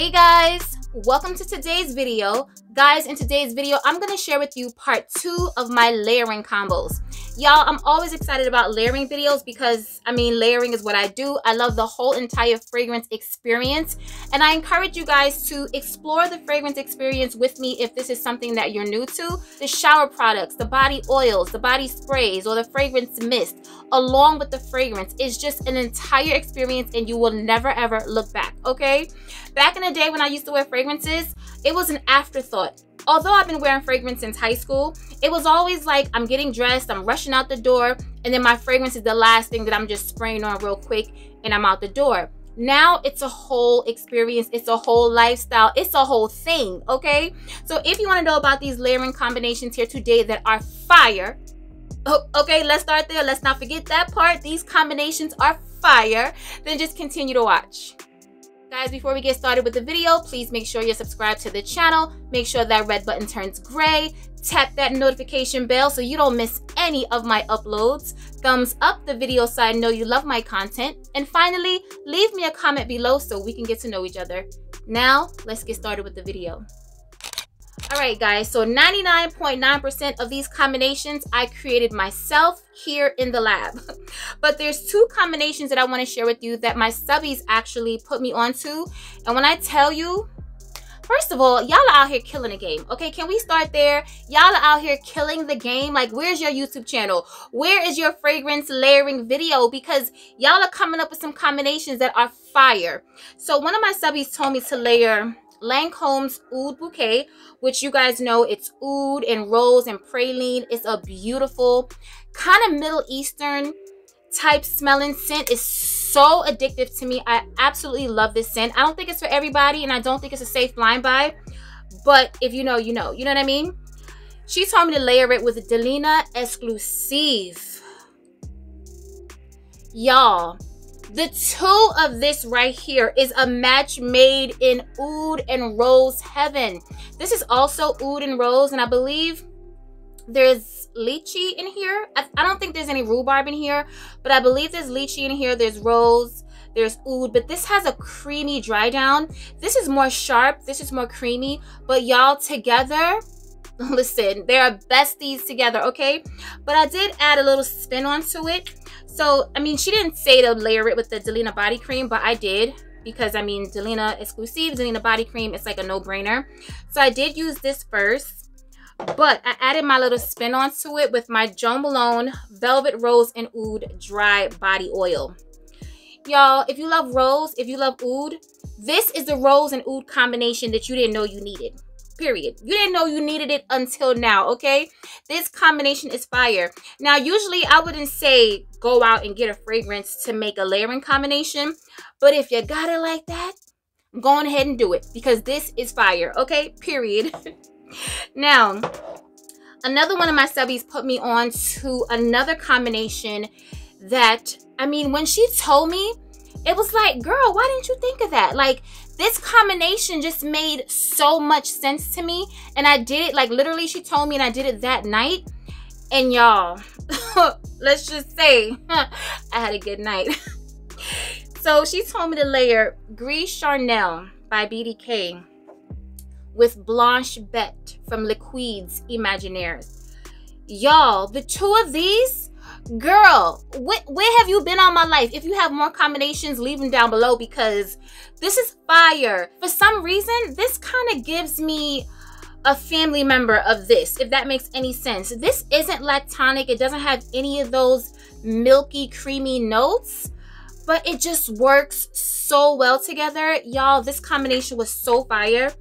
Hey guys, welcome to today's video. Guys, in today's video, I'm to share with you part two of my layering combos. Y'all, I'm always excited about layering videos because, I mean, layering is what I do. I love the whole entire fragrance experience. And I encourage you guys to explore the fragrance experience with me if this is something that you're new to. The shower products, the body oils, the body sprays, or the fragrance mist, along with the fragrance, is just an entire experience and you will never ever look back, okay? Back in the day when I used to wear fragrances, it was an afterthought. Although I've been wearing fragrance since high school, it was always like I'm getting dressed, I'm rushing out the door, and then my fragrance is the last thing that I'm just spraying on real quick and I'm out the door. Now it's a whole experience, it's a whole lifestyle, it's a whole thing, okay? So if you want to know about these layering combinations here today that are fire, oh, okay, let's start there. Let's not forget that part. These combinations are fire. Then just continue to watch. Guys, before we get started with the video, please make sure you're subscribed to the channel. Make sure that red button turns gray. Tap that notification bell so you don't miss any of my uploads. Thumbs up the video so I know you love my content. And finally, leave me a comment below so we can get to know each other. Now, let's get started with the video. All right, guys, so 99.9% of these combinations I created myself here in the lab. but there's two combinations that I want to share with you that my subbies actually put me onto. And when I tell you, first of all, y'all are out here killing the game. Okay, can we start there? Y'all are out here killing the game. Like, where's your YouTube channel? Where is your fragrance layering video? Because y'all are coming up with some combinations that are fire. So one of my subbies told me to layer Lancome's Oud Bouquet, which you guys know it's oud and rose and praline. It's a beautiful kind of Middle Eastern type smelling scent. It's so addictive to me. I absolutely love this scent. I don't think it's for everybody and I don't think it's a safe blind buy. But if you know, you know. You know what I mean? She told me to layer it with a Delina Exclusive. Y'all, the two of this right here is a match made in oud and rose heaven. This is also oud and rose, and I believe there's lychee in here. I, I don't think there's any rhubarb in here, but I believe there's lychee in here. There's rose, there's oud, but this has a creamy dry down. This is more sharp, this is more creamy, but y'all together, listen, they are besties together, okay? But I did add a little spin onto it so, I mean, she didn't say to layer it with the Delina body cream, but I did because, I mean, Delina exclusive, Delina body cream, it's like a no-brainer. So I did use this first, but I added my little spin onto it with my Jo Malone Velvet Rose and Oud Dry Body Oil. Y'all, if you love rose, if you love oud, this is the rose and oud combination that you didn't know you needed period. You didn't know you needed it until now, okay? This combination is fire. Now, usually I wouldn't say go out and get a fragrance to make a layering combination, but if you got it like that, go on ahead and do it because this is fire, okay? Period. now, another one of my subbies put me on to another combination that, I mean, when she told me, it was like, girl, why didn't you think of that? Like, this combination just made so much sense to me. And I did it, like, literally, she told me, and I did it that night. And y'all, let's just say, I had a good night. so she told me to layer Gris Charnel by BDK with Blanche Bette from Liquides Imaginaires. Y'all, the two of these girl wh- where have you been all my life? If you have more combinations leave them down below because this is fire. For some reason this kind of gives me a family member of this if that makes any sense. This isn't lactonic. It doesn't have any of those milky creamy notes but it just works so well together. Y'all this combination was so fire.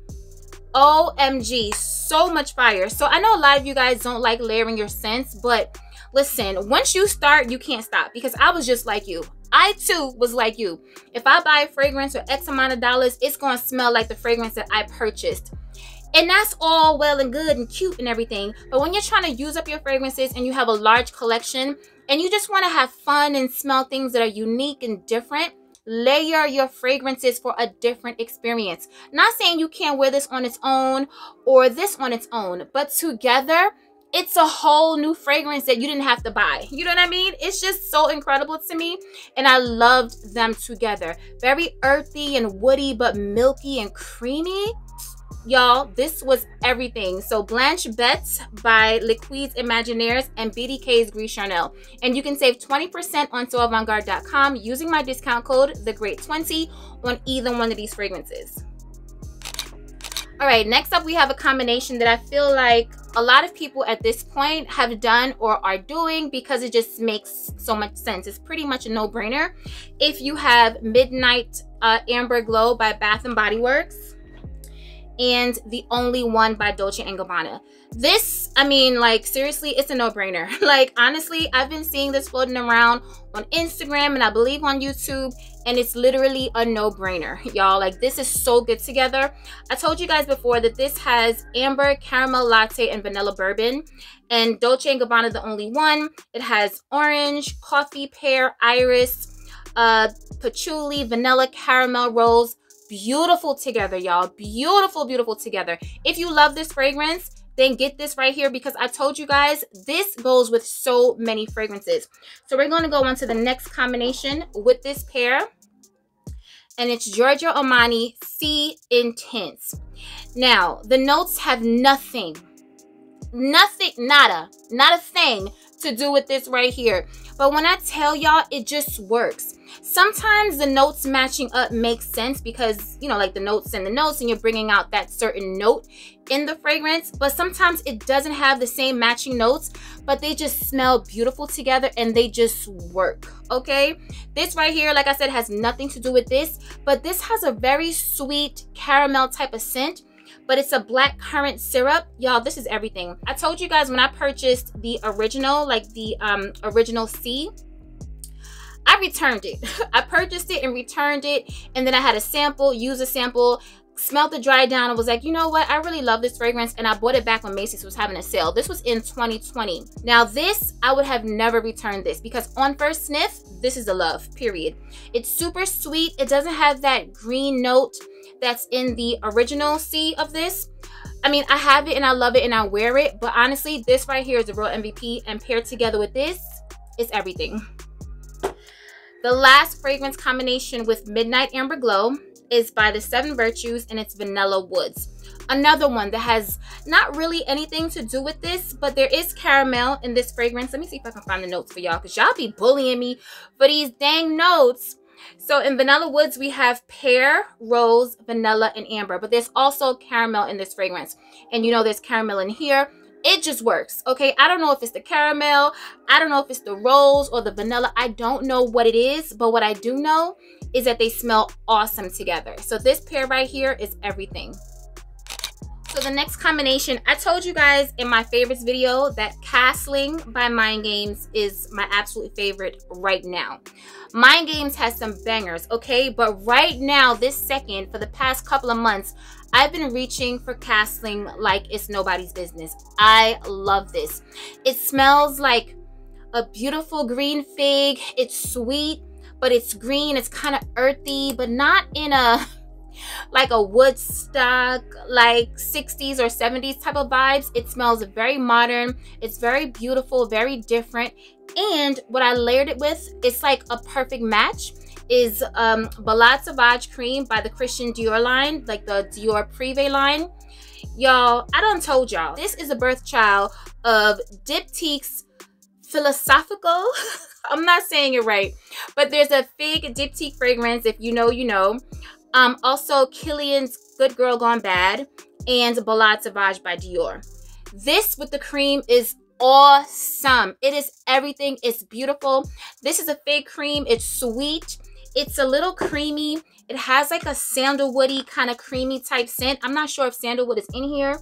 Omg so much fire. So i know a lot of you guys don't like layering your scents but Listen, once you start, you can't stop because I was just like you. I too was like you. If I buy a fragrance for X amount of dollars, it's going to smell like the fragrance that I purchased. And that's all well and good and cute and everything. But when you're trying to use up your fragrances and you have a large collection and you just want to have fun and smell things that are unique and different, layer your fragrances for a different experience. Not saying you can't wear this on its own or this on its own, but together it's a whole new fragrance that you didn't have to buy. You know what I mean? It's just so incredible to me. And I loved them together. Very earthy and woody, but milky and creamy. Y'all, this was everything. So Blanche Bête by Liquides Imaginaires and BDK's Gris Charnel. And you can save 20% on soavantgarde.com using my discount code, the Great 20 on either one of these fragrances. All right, next up we have a combination that I feel like a lot of people at this point have done or are doing because it just makes so much sense. It's pretty much a no-brainer. If you have Midnight uh, Amber Glow by Bath & Body Works and The Only One by Dolce & Gabbana. This, I mean, like, seriously, it's a no-brainer. like, honestly, I've been seeing this floating around on Instagram and I believe on YouTube and it's literally a no-brainer y'all like this is so good together i told you guys before that this has amber caramel latte and vanilla bourbon and dolce & gabbana the only one it has orange coffee pear iris uh patchouli vanilla caramel rose beautiful together y'all beautiful beautiful together if you love this fragrance then get this right here because I told you guys this goes with so many fragrances. So we're going to go on to the next combination with this pair. And it's Giorgio Armani Si Intense. Now, the notes have nothing, nothing, nada, not a thing to do with this right here. But when I tell y'all, it just works. Sometimes the notes matching up makes sense because, you know, like the notes and the notes and you're bringing out that certain note in the fragrance. But sometimes it doesn't have the same matching notes, but they just smell beautiful together and they just work, okay? This right here, like I said, has nothing to do with this, but this has a very sweet caramel type of scent but it's a black currant syrup. Y'all, this is everything. I told you guys when I purchased the original, like the um, original Si, I returned it. I purchased it and returned it. And then I had a sample, use a sample, smelled the dry down and was like, you know what? I really love this fragrance. And I bought it back when Macy's was having a sale. This was in 2020. Now this, I would have never returned this because on first sniff, this is a love, period. It's super sweet. It doesn't have that green note that's in the original Si of this. I mean, I have it and I love it and I wear it, but honestly, this right here is the real MVP and paired together with this, it's everything. The last fragrance combination with Midnight Amber Glow is by the Seven Virtues and it's Vanilla Woods. Another one that has not really anything to do with this, but there is caramel in this fragrance. Let me see if I can find the notes for y'all because y'all be bullying me for these dang notes. So in Vanilla Woods, we have pear, rose, vanilla, and amber. But there's also caramel in this fragrance. And you know there's caramel in here. It just works, okay? I don't know if it's the caramel. I don't know if it's the rose or the vanilla. I don't know what it is. But what I do know is that they smell awesome together. So this pair right here is everything. So the next combination, I told you guys in my favorites video that Castling by Mind Games is my absolute favorite right now. Mind Games has some bangers, okay? But right now, this second, for the past couple of months, I've been reaching for Castling like it's nobody's business. I love this. It smells like a beautiful green fig. It's sweet, but it's green. It's kind of earthy, but not in a like a Woodstock, like 60s or 70s type of vibes. It smells very modern. It's very beautiful, very different. And what I layered it with, it's like a perfect match is um, Balade Sauvage Cream by the Christian Dior line, like the Dior Privé line. Y'all, I done told y'all, this is a birth child of Diptyque's philosophical i'm not saying it right but there's a fig diptyque fragrance if you know you know um, also, Kilian's Good Girl Gone Bad and Balade Sauvage by Dior. This with the cream is awesome. It is everything. It's beautiful. This is a fake cream. It's sweet. It's a little creamy. It has like a sandalwoody kind of creamy type scent. I'm not sure if sandalwood is in here.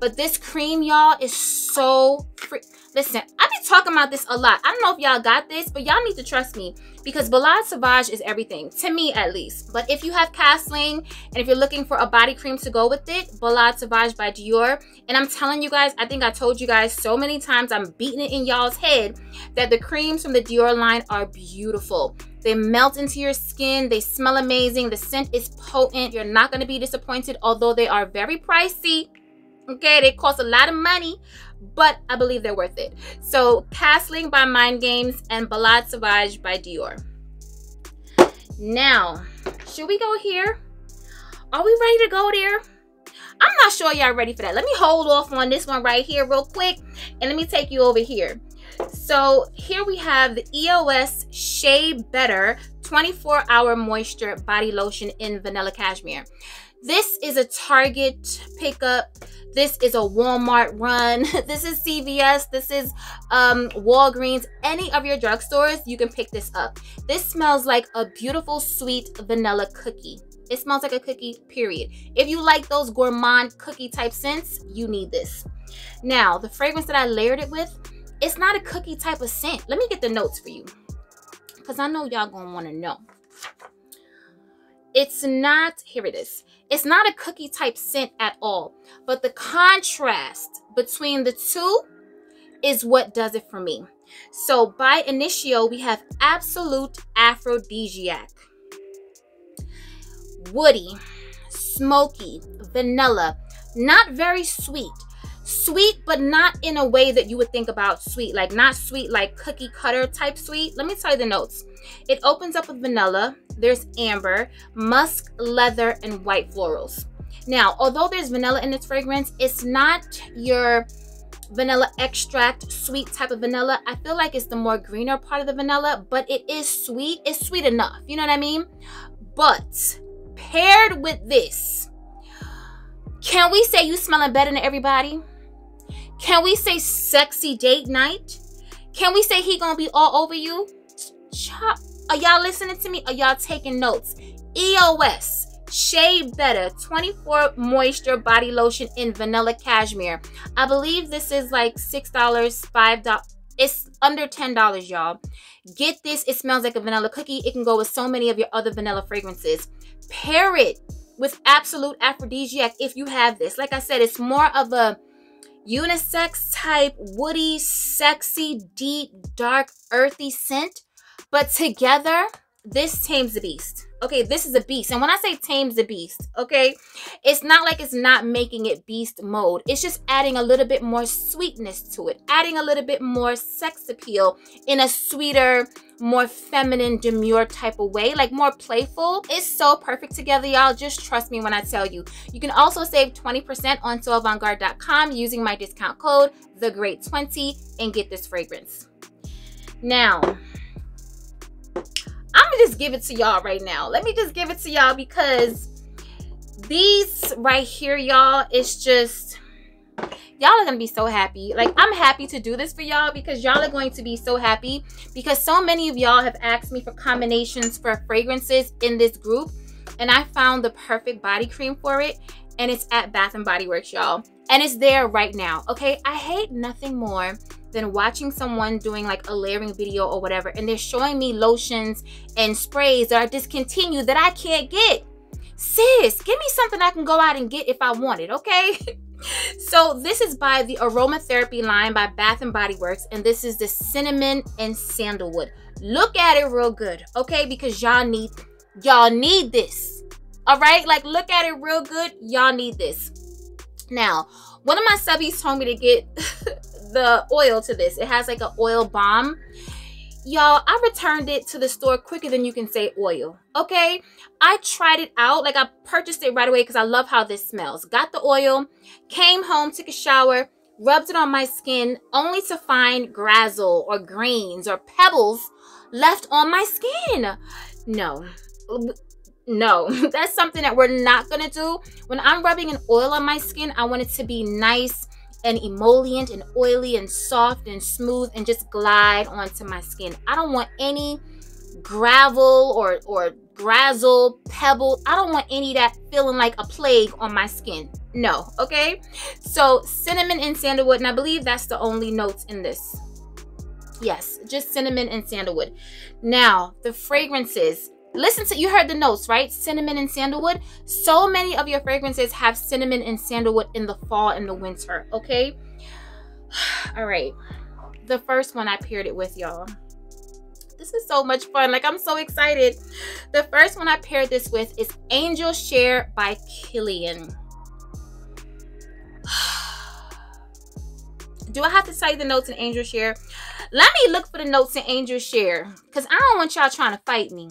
But this cream, y'all, is so free. Listen, I be talking about this a lot. I don't know if y'all got this, but y'all need to trust me because Balade Sauvage is everything, to me at least. But if you have Castling and if you're looking for a body cream to go with it, Balade Sauvage by Dior. And I'm telling you guys, I think I told you guys so many times, I'm beating it in y'all's head that the creams from the Dior line are beautiful. They melt into your skin. They smell amazing. The scent is potent. You're not going to be disappointed, although they are very pricey. Okay, they cost a lot of money, but I believe they're worth it. So Castling by Mind Games and Balade Sauvage by Dior. Now, should we go here? Are we ready to go there? I'm not sure y'all ready for that. Let me hold off on this one right here real quick and let me take you over here. So here we have the EOS Shea Better 24 Hour Moisture Body Lotion in Vanilla Cashmere. This is a Target pickup. This is a Walmart run. This is CVS. This is um, Walgreens. Any of your drugstores, you can pick this up. This smells like a beautiful sweet vanilla cookie. It smells like a cookie, period. If you like those gourmand cookie type scents, you need this. Now, the fragrance that I layered it with, it's not a cookie type of scent. Let me get the notes for you because I know y'all gonna want to know. It's not, here it is. It's not a cookie type scent at all, but the contrast between the two is what does it for me. So by Initio, we have Absolute Aphrodisiac. Woody, smoky, vanilla, not very sweet. Sweet, but not in a way that you would think about sweet. Like not sweet like cookie cutter type sweet. Let me tell you the notes. It opens up with vanilla, there's amber, musk, leather, and white florals. Now, although there's vanilla in its fragrance, it's not your vanilla extract sweet type of vanilla. I feel like it's the more greener part of the vanilla, but it is sweet. It's sweet enough. You know what I mean? But paired with this, can we say you smelling better than everybody? Can we say sexy date night? Can we say he gonna be all over you? Are y'all listening to me? Are y'all taking notes? EOS Shea Better 24 Moisture Body Lotion in Vanilla Cashmere. I believe this is like $6, $5. It's under $10, y'all. Get this. It smells like a vanilla cookie. It can go with so many of your other vanilla fragrances. Pair it with Absolute Aphrodisiac if you have this. Like I said, it's more of a unisex type, woody, sexy, deep, dark, earthy scent but together, this tames the beast. Okay, this is a beast. And when I say tames the beast, okay, it's not like it's not making it beast mode. It's just adding a little bit more sweetness to it, adding a little bit more sex appeal in a sweeter, more feminine, demure type of way, like more playful. It's so perfect together, y'all. Just trust me when I tell you. You can also save 20% on soavantgarde.com using my discount code, the Great 20 and get this fragrance. Now, I'm just give it to y'all right now. Let me just give it to y'all because these right here, y'all, it's just y'all are gonna be so happy. Like i'm happy to do this for y'all because y'all are going to be so happy because so many of y'all have asked me for combinations for fragrances in this group and i found the perfect body cream for it and it's at bath and body works y'all. And it's there right now okay? I hate nothing more than watching someone doing like a layering video or whatever and they're showing me lotions and sprays that are discontinued that I can't get. Sis, give me something I can go out and get if I want it, okay? so this is by the aromatherapy line by Bath and Body Works and this is the cinnamon and sandalwood. Look at it real good, okay? Because y'all need y'all need this. All right? Like look at it real good. Y'all need this. Now, one of my subbies told me to get the oil to this. It has like an oil bomb. Y'all, I returned it to the store quicker than you can say oil. Okay? I tried it out. Like I purchased it right away because I love how this smells. Got the oil, came home, took a shower, rubbed it on my skin only to find grazzle or grains or pebbles left on my skin. No. No, that's something that we're not going to do. When I'm rubbing an oil on my skin, I want it to be nice and emollient and oily and soft and smooth and just glide onto my skin. I don't want any gravel or or grazzle, pebble. I don't want any that feeling like a plague on my skin. No, okay? So cinnamon and sandalwood, and I believe that's the only notes in this. Yes, just cinnamon and sandalwood. Now, the fragrances listen to you heard the notes right? Cinnamon and sandalwood. So many of your fragrances have cinnamon and sandalwood in the fall and the winter okay? All right. The first one i paired it with y'all. This is so much fun. Like i'm so excited. The first one i paired this with is angel share by kilian Do I have to say the notes in Angel Share? Let me look for the notes in Angel Share because I don't want y'all trying to fight me.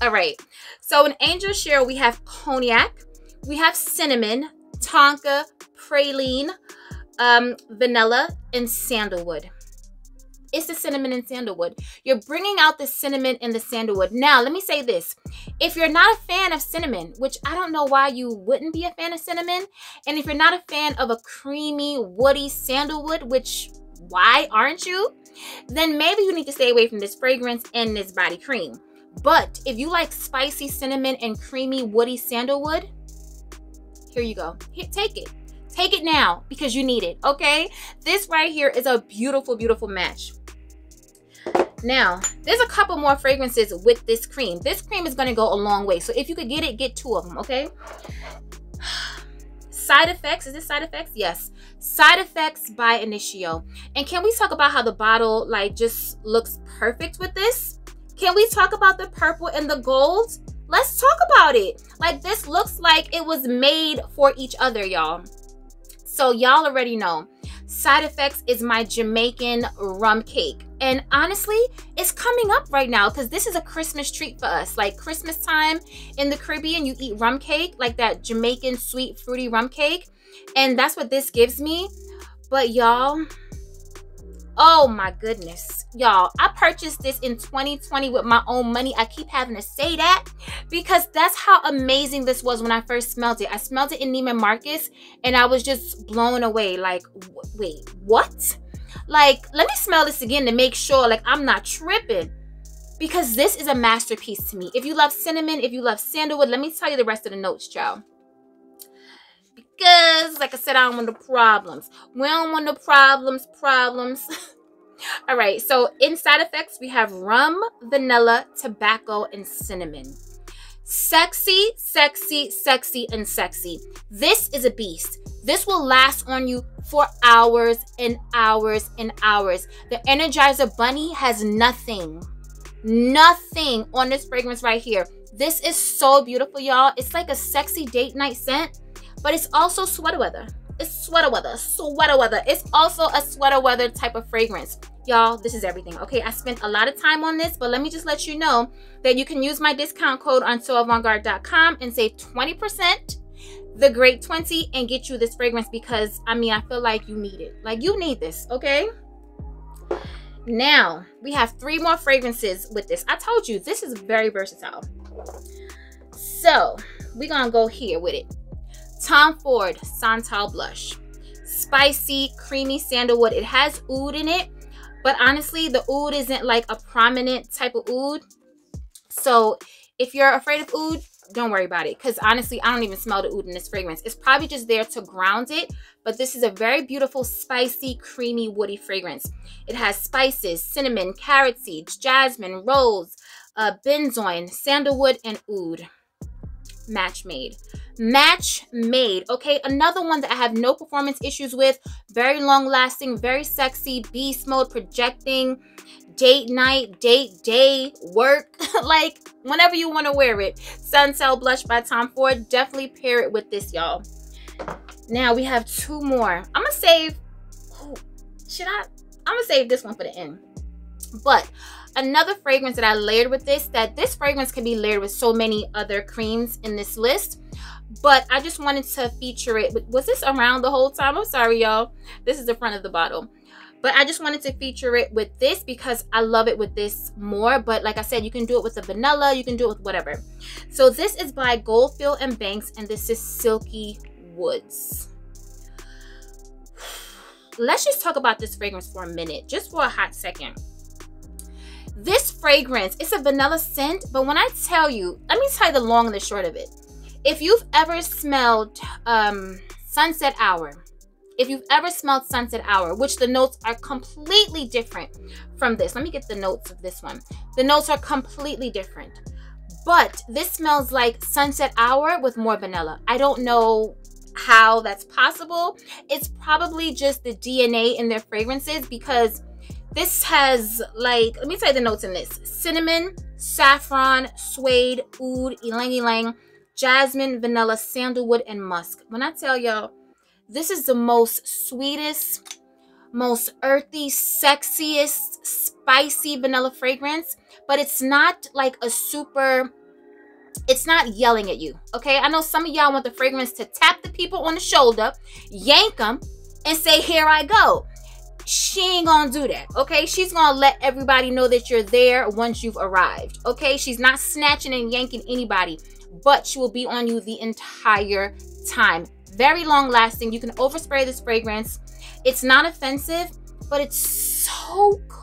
All right. So in Angel Share, we have cognac, we have cinnamon, tonka, praline, um, vanilla, and sandalwood. It's the cinnamon and sandalwood. You're bringing out the cinnamon and the sandalwood. Now, let me say this. If you're not a fan of cinnamon, which I don't know why you wouldn't be a fan of cinnamon, and if you're not a fan of a creamy, woody sandalwood, which why aren't you? Then maybe you need to stay away from this fragrance and this body cream. But if you like spicy cinnamon and creamy, woody sandalwood, here you go. Here, take it. Take it now because you need it, okay? This right here is a beautiful, beautiful match. Now, there's a couple more fragrances with this cream. This cream is to go a long way. So if you could get it, get two of them, okay? Side effects. Is this side effects? Yes. Side effects by Initio. And can we talk about how the bottle like just looks perfect with this? Can we talk about the purple and the gold? Let's talk about it. Like this looks like it was made for each other, y'all. So y'all already know. Side effects is my Jamaican rum cake. And honestly, it's coming up right now because this is a Christmas treat for us. Like Christmas time in the Caribbean, you eat rum cake, like that Jamaican sweet fruity rum cake. And that's what this gives me. But y'all, oh my goodness y'all i purchased this in 2020 with my own money. I keep having to say that because that's how amazing this was when i first smelled it. I smelled it in neiman marcus and i was just blown away. Like wait what? Like let me smell this again to make sure like i'm not tripping because this is a masterpiece to me. If you love cinnamon if you love sandalwood let me tell you the rest of the notes y'all. Because like i said i don't want the problems. We don't want the problems problems All right, so in side effects, we have rum, vanilla, tobacco, and cinnamon. Sexy, sexy, sexy, and sexy. This is a beast. This will last on you for hours and hours and hours. The Energizer Bunny has nothing, nothing on this fragrance right here. This is so beautiful, y'all. It's like a sexy date night scent, but it's also sweater weather. It's sweater weather, sweater weather. It's also a sweater weather type of fragrance. Y'all, this is everything. Okay, I spent a lot of time on this, but let me just let you know that you can use my discount code on soavantgarde.com and save 20% the great 20 and get you this fragrance because I mean I feel like you need it. Like you need this, okay? Now, we have three more fragrances with this. I told you this is very versatile. So, we're gonna go here with it. Tom Ford Santal Blush. Spicy, creamy sandalwood. It has oud in it, but honestly, the oud isn't like a prominent type of oud. So if you're afraid of oud, don't worry about it. Because honestly, I don't even smell the oud in this fragrance. It's probably just there to ground it. But this is a very beautiful, spicy, creamy, woody fragrance. It has spices, cinnamon, carrot seeds, jasmine, rose, uh, benzoin, sandalwood, and oud match made. Match made okay? Another one that i have no performance issues with. Very long lasting very sexy beast mode projecting date night date day work. Like whenever you want to wear it. Santal blush by tom ford. Definitely pair it with this y'all. Now we have two more. I'm gonna save should i? I'm gonna save this one for the end but another fragrance that I layered with this, that this fragrance can be layered with so many other creams in this list. But I just wanted to feature it. Was this around the whole time? I'm sorry, y'all. This is the front of the bottle. But I just wanted to feature it with this because I love it with this more. But like I said, you can do it with the vanilla. You can do it with whatever. So this is by Goldfield and Banks. And this is Silky Woods. Let's just talk about this fragrance for a minute. Just for a hot second. This fragrance, it's a vanilla scent, but when I tell you, let me tell you the long and the short of it. If you've ever smelled um, Sunset Hour, if you've ever smelled Sunset Hour, which the notes are completely different from this. Let me get the notes of this one. The notes are completely different. But this smells like Sunset Hour with more vanilla. I don't know how that's possible. It's probably just the DNA in their fragrances because this has like, let me tell you the notes in this. Cinnamon, saffron, suede, oud, ylang ylang, jasmine, vanilla, sandalwood, and musk. When I tell y'all, this is the most sweetest, most earthy, sexiest, spicy vanilla fragrance, but it's not like a super it's not yelling at you. Okay, I know some of y'all want the fragrance to tap the people on the shoulder, yank them, and say, Here I go. She ain't gonna do that. Okay, she's gonna let everybody know that you're there once you've arrived. Okay, she's not snatching and yanking anybody, but she will be on you the entire time. Very long lasting. You can overspray this fragrance. It's not offensive, but it's so good.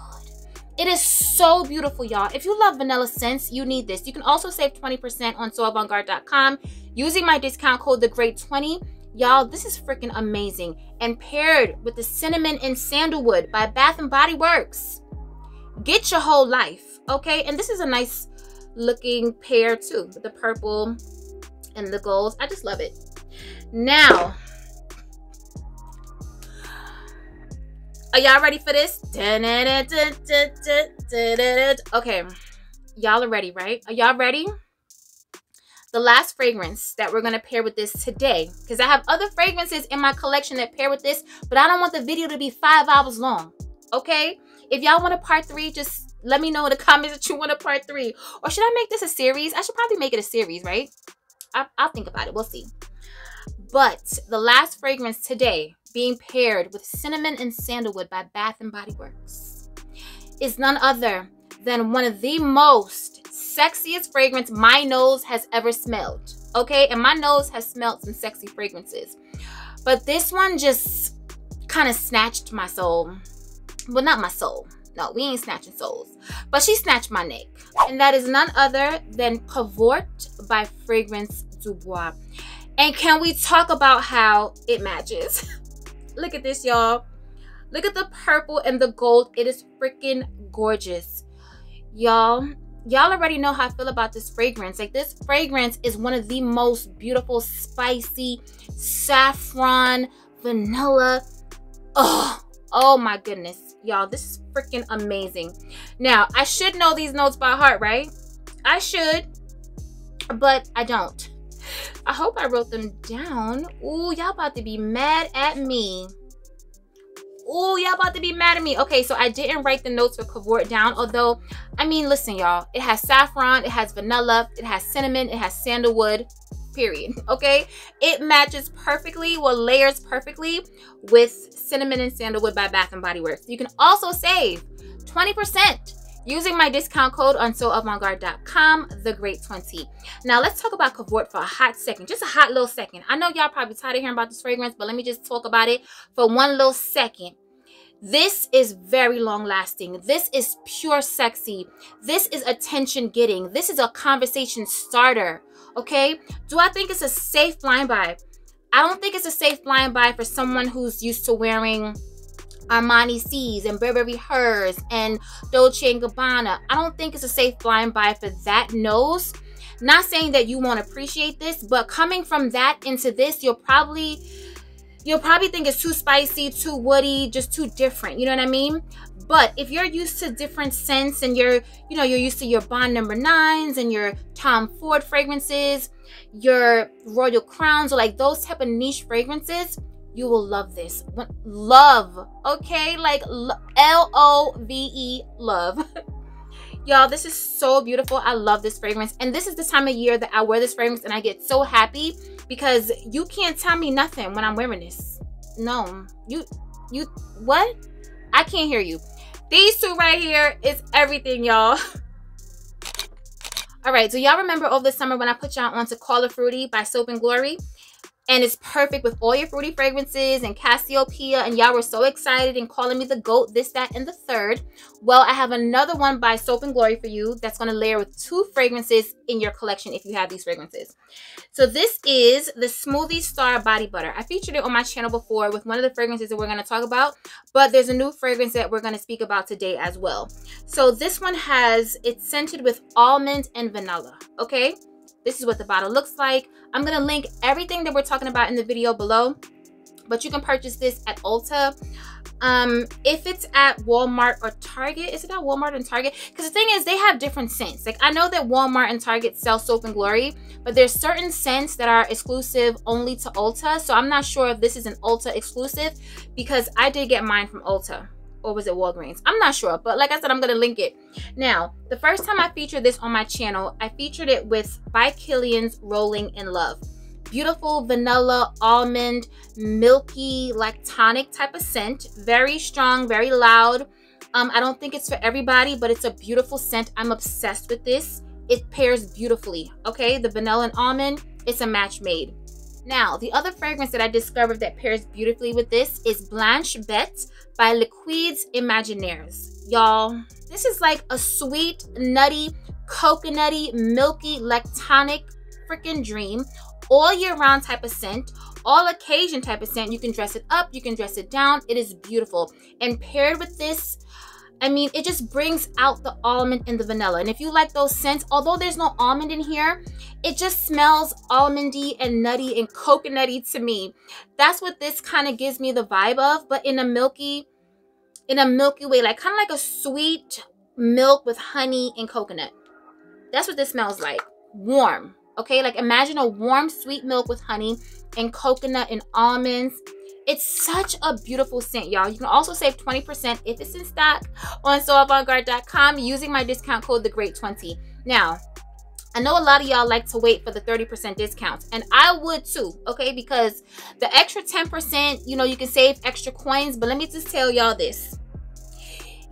It is so beautiful, y'all. If you love vanilla scents, you need this. You can also save 20% on soavantgarde.com using my discount code the great 20 Y'all, this is freaking amazing. And paired with the cinnamon and sandalwood by Bath and Body Works. Get your whole life, okay? And this is a nice looking pair too, with the purple and the gold. I just love it. Now, Are y'all ready for this? Okay, y'all are ready, right? Are y'all ready? The last fragrance that we're gonna pair with this today, because I have other fragrances in my collection that pair with this, but I don't want the video to be five hours long. Okay? If y'all want a part three, just let me know in the comments that you want a part three. Or should I make this a series? I should probably make it a series, right? I, I'll think about it. We'll see. But the last fragrance today being paired with cinnamon and sandalwood by Bath and Body Works is none other than one of the most sexiest fragrance my nose has ever smelled. Okay, and my nose has smelled some sexy fragrances, but this one just kind of snatched my soul. Well, not my soul. No, we ain't snatching souls, but she snatched my neck, and that is none other than Cavort by Fragrance Dubois. And can we talk about how it matches? Look at this, y'all. Look at the purple and the gold. It is freaking gorgeous. Y'all, y'all already know how I feel about this fragrance. Like this fragrance is one of the most beautiful, spicy, saffron, vanilla. Oh, oh my goodness. Y'all, this is freaking amazing. Now, I should know these notes by heart, right? I should, but I don't. I hope I wrote them down. Ooh, y'all about to be mad at me. Ooh, y'all about to be mad at me. Okay, so I didn't write the notes for Cavort down. Although, I mean, listen, y'all. It has saffron, it has vanilla, it has cinnamon, it has sandalwood, period. Okay? It matches perfectly, well, layers perfectly with cinnamon and sandalwood by Bath & Body Works. You can also save 20% using my discount code on soavantgarde.com, the great 20. Now let's talk about Cavort for a hot second, just a hot little second. I know y'all probably tired of hearing about this fragrance, but let me just talk about it for one little second. This is very long lasting. This is pure sexy. This is attention getting. This is a conversation starter. Okay. Do I think it's a safe blind buy? I don't think it's a safe blind buy for someone who's used to wearing Armani Si's and Burberry Hers and Dolce & Gabbana. I don't think it's a safe blind buy for that nose. Not saying that you won't appreciate this, but coming from that into this, you'll probably you'll probably think it's too spicy, too woody, just too different. You know what I mean? But if you're used to different scents and you're, you know, you're used to your Bond number nines and your Tom Ford fragrances, your Royal Crowns, or like those type of niche fragrances, you will love this. Love, okay? Like L O V E, love. Y'all, this is so beautiful. I love this fragrance. And this is the time of year that I wear this fragrance and I get so happy because you can't tell me nothing when I'm wearing this. No. You, you, what? I can't hear you. These two right here is everything, y'all. All right, so y'all remember over the summer when I put y'all on to Call of Fruity by Soap and Glory? And it's perfect with all your fruity fragrances and Cassiopeia. And y'all were so excited and calling me the GOAT, this, that, and the third. Well, I have another one by Soap and Glory for you that's going to layer with two fragrances in your collection if you have these fragrances. So this is the Smoothie Star Body Butter. I featured it on my channel before with one of the fragrances that we're going to talk about, but there's a new fragrance that we're going to speak about today as well. So this one has, it's scented with almond and vanilla, okay? This is what the bottle looks like. I'm to link everything that we're talking about in the video below. But you can purchase this at Ulta, Um, if it's at Walmart or Target, is it at Walmart and Target? Because the thing is, they have different scents. Like I know that Walmart and Target sell Soap and Glory, but there's certain scents that are exclusive only to Ulta. So I'm not sure if this is an Ulta exclusive because I did get mine from Ulta or was it Walgreens? I'm not sure, but like I said, I'm gonna link it. Now, the first time I featured this on my channel, I featured it with by Kilian's Rolling in Love. Beautiful vanilla, almond, milky, lactonic type of scent. Very strong, very loud. Um, I don't think it's for everybody, but it's a beautiful scent. I'm obsessed with this. It pairs beautifully, okay? The vanilla and almond, it's a match made. Now, the other fragrance that I discovered that pairs beautifully with this is Blanche Bette by Liquides Imaginaires. Y'all, this is like a sweet, nutty, coconutty, milky, lactonic freaking dream. All year round type of scent, all occasion type of scent. You can dress it up, you can dress it down. It is beautiful. And paired with this I mean, it just brings out the almond and the vanilla. And if you like those scents, although there's no almond in here, it just smells almondy and nutty and coconutty to me. That's what this kind of gives me the vibe of, but in a milky, in a milky way, like kind of like a sweet milk with honey and coconut. That's what this smells like. Warm. Okay, like imagine a warm sweet milk with honey and coconut and almonds it's such a beautiful scent, y'all. You can also save 20% if it's in stock on soavantgarde.com using my discount code the great 20 Now, I know a lot of y'all like to wait for the 30% discounts, and I would too, okay? Because the extra 10%, you know, you can save extra coins, but let me just tell y'all this.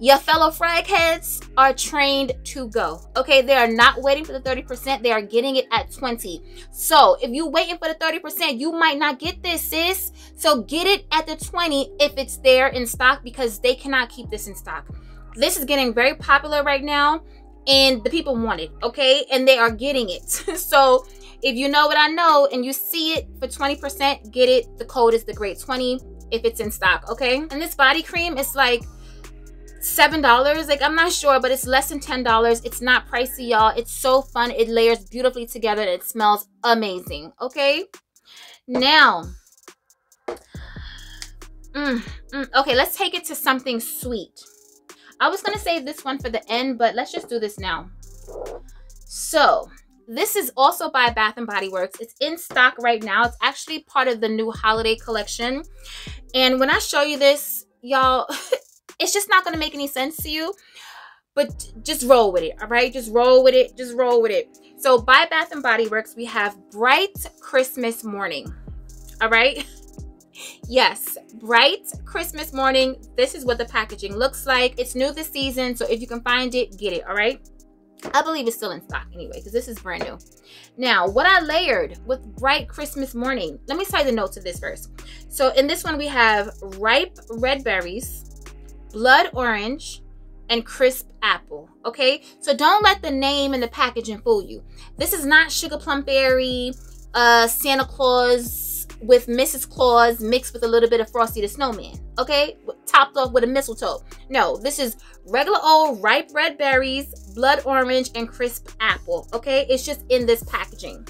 Your fellow frag heads are trained to go. Okay, they are not waiting for the 30%. They are getting it at 20. So if you waiting for the 30%, you might not get this, sis. So get it at the 20 if it's there in stock because they cannot keep this in stock. This is getting very popular right now and the people want it, okay? And they are getting it. so if you know what I know and you see it for 20%, get it. The code is the great 20 if it's in stock, okay? And this body cream is like seven dollars like i'm not sure but it's less than ten dollars. It's not pricey y'all. It's so fun. It layers beautifully together. And it smells amazing okay? Now mm, mm, okay let's take it to something sweet. I was gonna save this one for the end but let's just do this now. So this is also by bath and body works. It's in stock right now. It's actually part of the new holiday collection. And when i show you this y'all it's just not going to make any sense to you but just roll with it all right just roll with it just roll with it. So by bath and body works we have bright christmas morning all right yes bright christmas morning this is what the packaging looks like. It's new this season so if you can find it get it all right I believe it's still in stock anyway, because this is brand new. Now, what I layered with Bright Christmas Morning, let me cite the notes of this first. So in this one, we have ripe red berries, blood orange, and crisp apple. Okay, so don't let the name and the packaging fool you. This is not sugar plum berry, uh, Santa Claus with Mrs. Claus mixed with a little bit of Frosty the Snowman. Okay, topped off with a mistletoe. No, this is regular old ripe red berries, blood orange, and crisp apple. Okay, it's just in this packaging.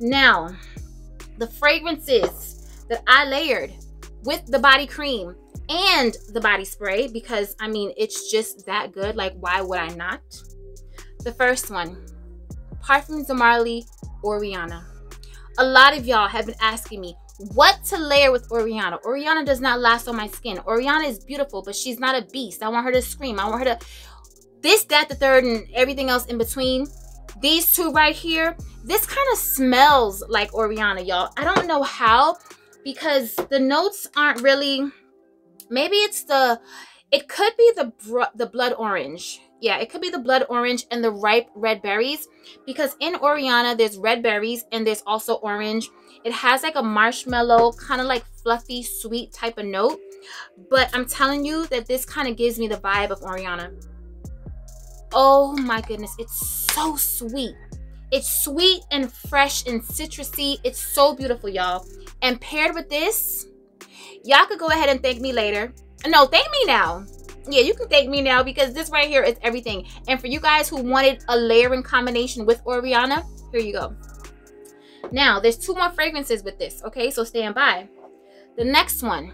Now, the fragrances that I layered with the body cream and the body spray because I mean, it's just that good. Like, why would I not? The first one, Parfums de Marly Oriana. A lot of y'all have been asking me what to layer with Oriana. Oriana does not last on my skin. Oriana is beautiful, but she's not a beast. I want her to scream. I want her to this, that, the third, and everything else in between. These two right here, this kind of smells like Oriana, y'all. I don't know how because the notes aren't really maybe it's the it could be the the blood orange. Yeah it could be the blood orange and the ripe red berries because in oriana there's red berries and there's also orange. It has like a marshmallow kind of like fluffy sweet type of note. But i'm telling you that this kind of gives me the vibe of oriana. Oh my goodness it's so sweet. It's sweet and fresh and citrusy. It's so beautiful y'all. And paired with this Y'all could go ahead and thank me later. No, thank me now. Yeah, you can thank me now because this right here is everything. And for you guys who wanted a layering combination with Oriana, here you go. Now, there's two more fragrances with this, okay? So stand by. The next one,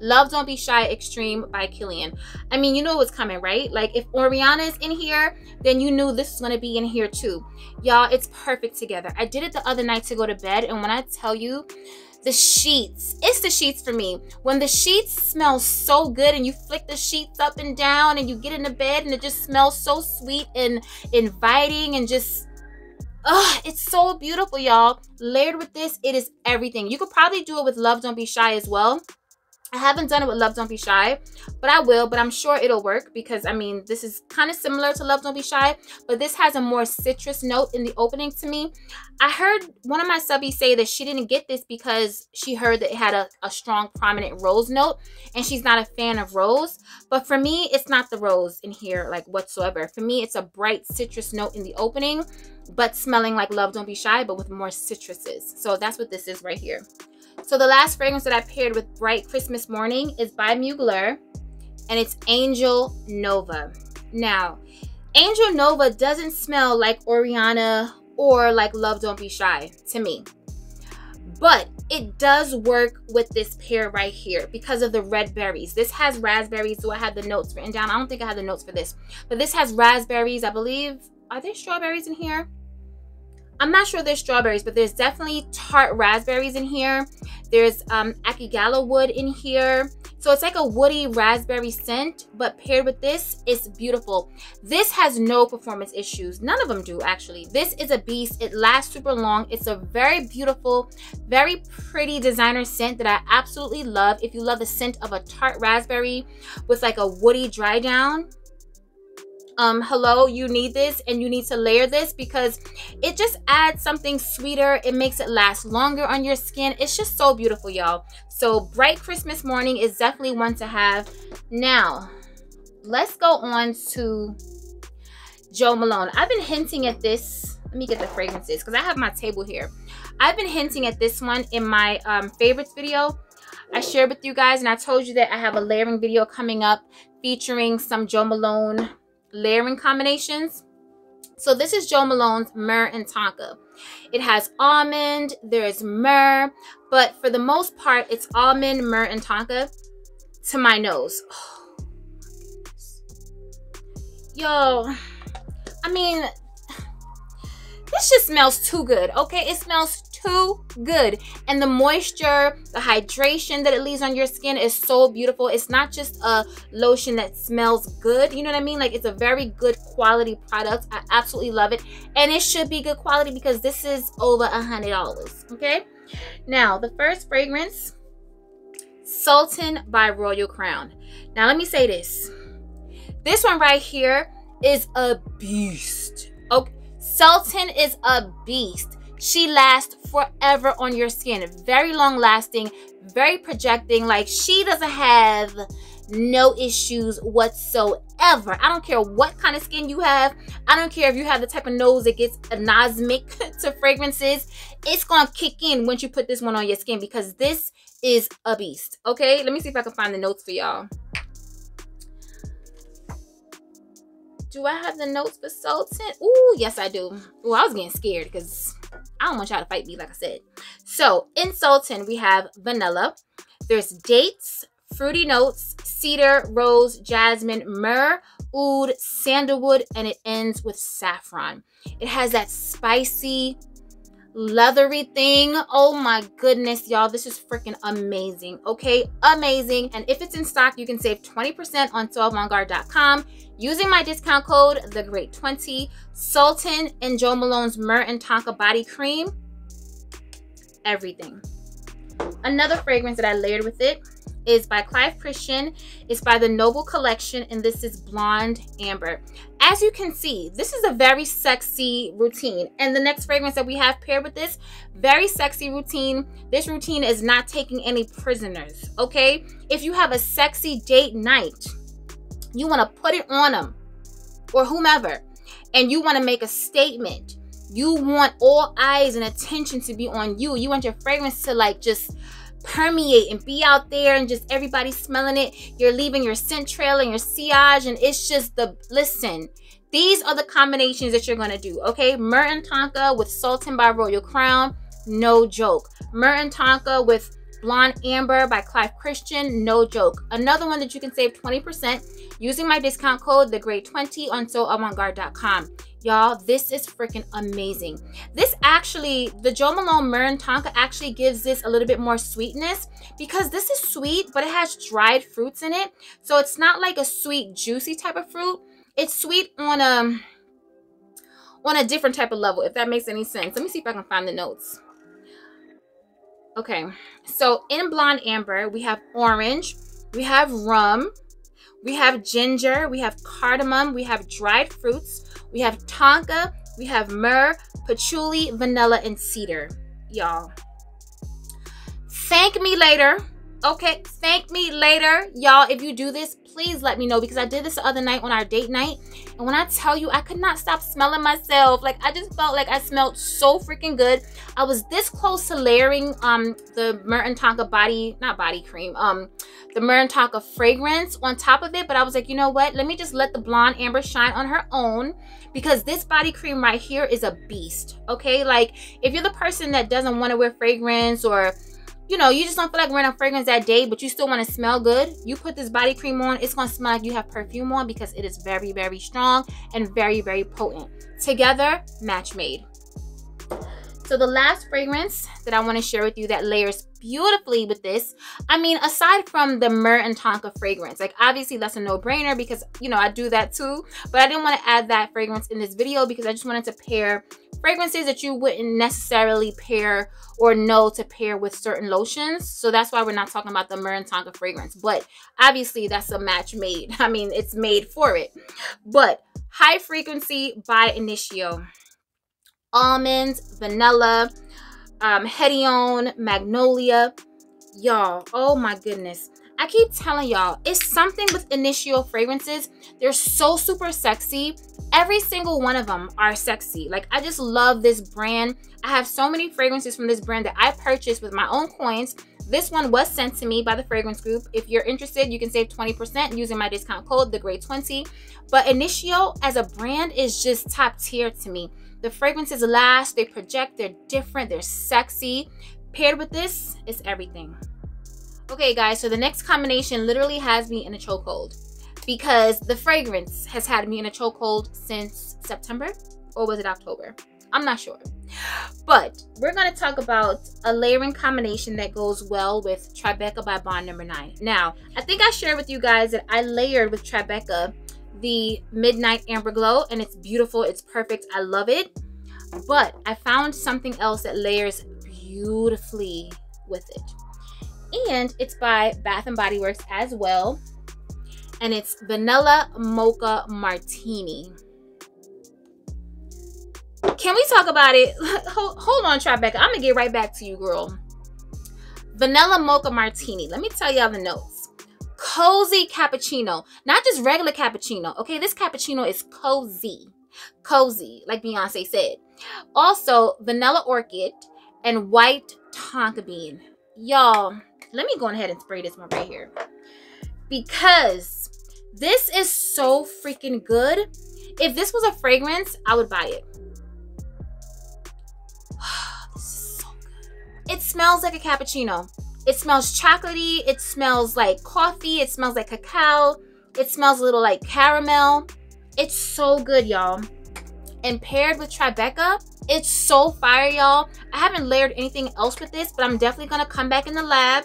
Love Don't Be Shy Extreme by Kilian. I mean, you know what's coming, right? Like if Oriana is in here, then you knew this is going to be in here too. Y'all, it's perfect together. I did it the other night to go to bed. And when I tell you, the sheets, it's the sheets for me. When the sheets smell so good and you flick the sheets up and down and you get in the bed and it just smells so sweet and inviting and just Oh, it's so beautiful, y'all. Layered with this, it is everything. You could probably do it with Love Don't Be Shy as well. I haven't done it with Love Don't Be Shy, but I will, but I'm sure it'll work because, I mean, this is kind of similar to Love Don't Be Shy, but this has a more citrus note in the opening to me. I heard one of my subbies say that she didn't get this because she heard that it had a, a strong, prominent rose note, and she's not a fan of rose. But for me, it's not the rose in here, like, whatsoever. For me, it's a bright citrus note in the opening, but smelling like Love Don't Be Shy, but with more citruses. So that's what this is right here. So the last fragrance that I paired with Bright Christmas Morning is by Mugler, and it's Angel Nova. Now, Angel Nova doesn't smell like Oriana or like Love Don't Be Shy to me. But it does work with this pair right here because of the red berries. This has raspberries. Do I have the notes written down? I don't think I have the notes for this. But this has raspberries. I believe, are there strawberries in here? I'm not sure there's strawberries, but there's definitely tart raspberries in here. There's um, Akigala wood in here. So it's like a woody raspberry scent, but paired with this, it's beautiful. This has no performance issues. None of them do, actually. This is a beast. It lasts super long. It's a very beautiful, very pretty designer scent that I absolutely love. If you love the scent of a tart raspberry with like a woody dry down, um hello you need this and you need to layer this because it just adds something sweeter. It makes it last longer on your skin. It's just so beautiful y'all. So bright christmas morning is definitely one to have. Now let's go on to Jo Malone. I've been hinting at this. Let me get the fragrances because i have my table here. I've been hinting at this one in my um, favorites video I shared with you guys and I told you that I have a layering video coming up featuring some Jo Malone layering combinations. So this is Jo Malone's Myrrh and Tonka. It has almond, there's myrrh, but for the most part, it's almond, myrrh, and tonka to my nose. Oh, Yo, I mean, this just smells too good, okay? It smells too good. And the moisture, the hydration that it leaves on your skin is so beautiful. It's not just a lotion that smells good. You know what I mean? Like it's a very good quality product. I absolutely love it. And it should be good quality because this is over a $100, okay? Now, the first fragrance, Sultan by Royal Crown. Now, let me say this. This one right here is a beast. Okay, Sultan is a beast. She lasts forever on your skin. Very long lasting, very projecting. Like she doesn't have no issues whatsoever. I don't care what kind of skin you have. I don't care if you have the type of nose that gets anosmic to fragrances. It's going to kick in once you put this one on your skin because this is a beast. Okay, let me see if I can find the notes for y'all. Do I have the notes for Sultan? Ooh, yes, I do. Ooh, I was getting scared because I don't want y'all to fight me, like I said. So in Sultan, we have vanilla. There's dates, fruity notes, cedar, rose, jasmine, myrrh, oud, sandalwood, and it ends with saffron. It has that spicy, leathery thing. Oh my goodness, y'all. This is freaking amazing. Okay, amazing. And if it's in stock, you can save 20% on soavantgarde.com using my discount code, the Great 20 Sultan and Jo Malone's Myrrh and Tonka Body Cream. Everything. Another fragrance that I layered with it is by Clive Christian. It's by the Noble Collection, and this is Blonde Amber. As you can see, this is a very sexy routine. And the next fragrance that we have paired with this, very sexy routine. This routine is not taking any prisoners, okay? If you have a sexy date night, you want to put it on them or whomever, and you want to make a statement. You want all eyes and attention to be on you. You want your fragrance to like just permeate and be out there and just everybody smelling it. You're leaving your scent trail and your sillage and it's just the, listen, these are the combinations that you're going to do, okay? Myrrh and Tonka with Sultan by Royal Crown, no joke. Myrrh and Tonka with Blonde Amber by Clive Christian, no joke. Another one that you can save 20% using my discount code, the great 20 on soavantgarde.com. Y'all, this is freaking amazing. This actually, the Jo Malone Myrrh Tonka actually gives this a little bit more sweetness because this is sweet, but it has dried fruits in it. So it's not like a sweet, juicy type of fruit. It's sweet on a, on a different type of level, if that makes any sense. Let me see if I can find the notes. Okay, so in Blonde Amber, we have orange, we have rum, we have ginger, we have cardamom, we have dried fruits, we have tonka, we have myrrh, patchouli, vanilla, and cedar. Y'all. Thank me later. Okay, thank me later. Y'all, if you do this, please let me know because I did this the other night on our date night. And when I tell you, I could not stop smelling myself. Like, I just felt like I smelled so freaking good. I was this close to layering um the Myrrh Tonka body, not body cream, um, the Myrrh Tonka fragrance on top of it. But I was like, you know what? Let me just let the Blonde Amber shine on her own because this body cream right here is a beast. Okay, like if you're the person that doesn't want to wear fragrance or you know, you just don't feel like wearing a fragrance that day, but you still want to smell good, you put this body cream on, it's going to smell like you have perfume on because it is very, very strong and very, very potent. Together, match made. So the last fragrance that I want to share with you that layers beautifully with this, I mean, aside from the Myrrh and Tonka fragrance, like obviously that's a no-brainer because, you know, I do that too, but I didn't want to add that fragrance in this video because I just wanted to pair fragrances that you wouldn't necessarily pair or know to pair with certain lotions. So that's why we're not talking about the Myrrh Tonka fragrance. But obviously that's a match made. I mean, it's made for it. But High Frequency by Initio. Almonds, vanilla, um, Hedione, Magnolia. Y'all, oh my goodness. I keep telling y'all, it's something with Initio fragrances. They're so super sexy. Every single one of them are sexy. Like, I just love this brand. I have so many fragrances from this brand that I purchased with my own coins. This one was sent to me by the fragrance group. If you're interested, you can save 20% using my discount code, the great 20 But Initio as a brand is just top tier to me. The fragrances last, they project, they're different, they're sexy. Paired with this, it's everything. Okay, guys, so the next combination literally has me in a chokehold because the fragrance has had me in a chokehold since September or was it October? I'm not sure. But we're going to talk about a layering combination that goes well with Tribeca by Bond number 9. Now, I think I shared with you guys that I layered with Tribeca the Midnight Amber Glow and it's beautiful. It's perfect. I love it. But I found something else that layers beautifully with it and it's by Bath and Body Works as well. And it's Vanilla Mocha Martini. Can we talk about it? hold, hold on, Tribeca. I'm gonna get right back to you, girl. Vanilla Mocha Martini. Let me tell y'all the notes. Cozy cappuccino. Not just regular cappuccino. Okay, this cappuccino is cozy. Cozy, like Beyonce said. Also, vanilla orchid and white tonka bean. Y'all, let me go ahead and spray this one right here. Because this is so freaking good. If this was a fragrance, I would buy it. this is so good. It smells like a cappuccino. It smells chocolatey. It smells like coffee. It smells like cacao. It smells a little like caramel. It's so good, y'all. And paired with Tribeca, it's so fire, y'all. I haven't layered anything else with this, but I'm definitely to come back in the lab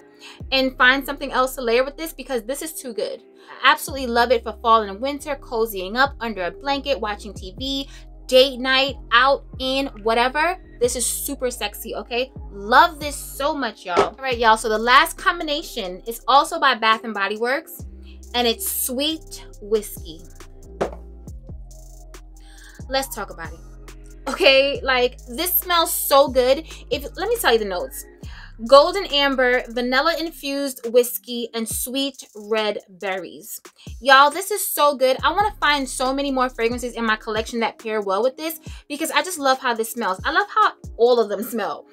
and find something else to layer with this because this is too good. I absolutely love it for fall and winter, cozying up under a blanket, watching TV, date night, out, in, whatever. This is super sexy, okay? Love this so much, y'all. All right, y'all, so the last combination is also by Bath & Body Works, and it's Sweet Whiskey. Let's talk about it. Okay, like, this smells so good. If Let me tell you the notes golden amber, vanilla infused whiskey, and sweet red berries. Y'all, this is so good. I want to find so many more fragrances in my collection that pair well with this because I just love how this smells. I love how all of them smell.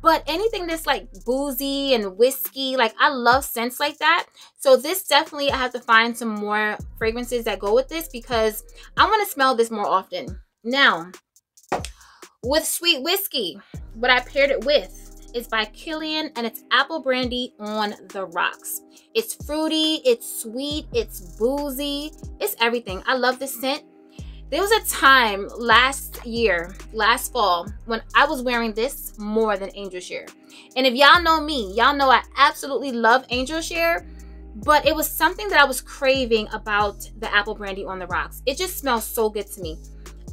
But anything that's like boozy and whiskey, like I love scents like that. So this definitely, I have to find some more fragrances that go with this because I want to smell this more often. Now, with sweet whiskey, what I paired it with is by Kilian and it's apple brandy on the rocks. It's fruity, it's sweet, it's boozy, it's everything. I love this scent. There was a time last year, last fall, when I was wearing this more than Angel Share. And if y'all know me, y'all know I absolutely love Angel Share, but it was something that I was craving about the apple brandy on the rocks. It just smells so good to me.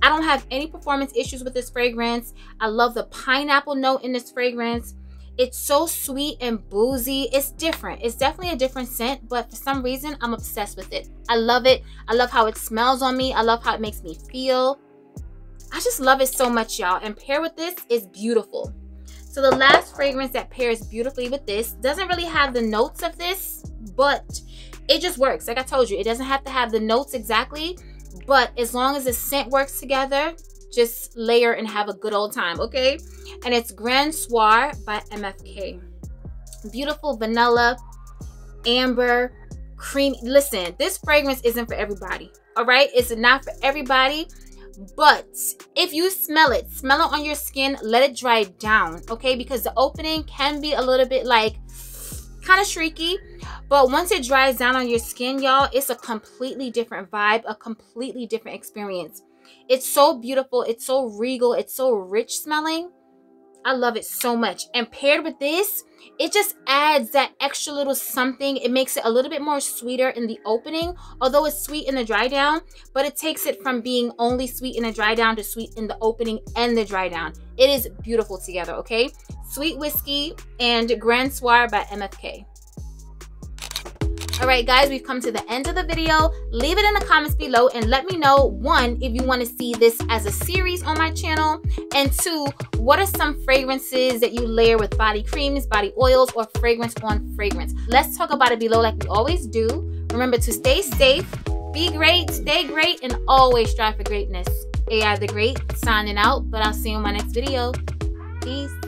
I don't have any performance issues with this fragrance. I love the pineapple note in this fragrance. It's so sweet and boozy. It's different. It's definitely a different scent, but for some reason, I'm obsessed with it. I love it. I love how it smells on me. I love how it makes me feel. I just love it so much, y'all. And pair with this is beautiful. So the last fragrance that pairs beautifully with this doesn't really have the notes of this, but it just works. Like I told you, it doesn't have to have the notes exactly, but as long as the scent works together, just layer and have a good old time, okay? And it's Grand Soir by MFK. Beautiful vanilla, amber, creamy. Listen, this fragrance isn't for everybody, all right? It's not for everybody, but if you smell it, smell it on your skin, let it dry down, okay? Because the opening can be a little bit like kind of shrieky, but once it dries down on your skin, y'all, it's a completely different vibe, a completely different experience. It's so beautiful. It's so regal. It's so rich smelling. I love it so much. And paired with this, it just adds that extra little something. It makes it a little bit more sweeter in the opening, although it's sweet in the dry down, but it takes it from being only sweet in the dry down to sweet in the opening and the dry down. It is beautiful together, okay? Sweet Whiskey and Grand Soir by MFK. All right, guys, we've come to the end of the video. Leave it in the comments below and let me know, one, if you want to see this as a series on my channel, and two, what are some fragrances that you layer with body creams, body oils, or fragrance on fragrance? Let's talk about it below like we always do. Remember to stay safe, be great, stay great, and always strive for greatness. AI the Great signing out, but I'll see you in my next video. Peace.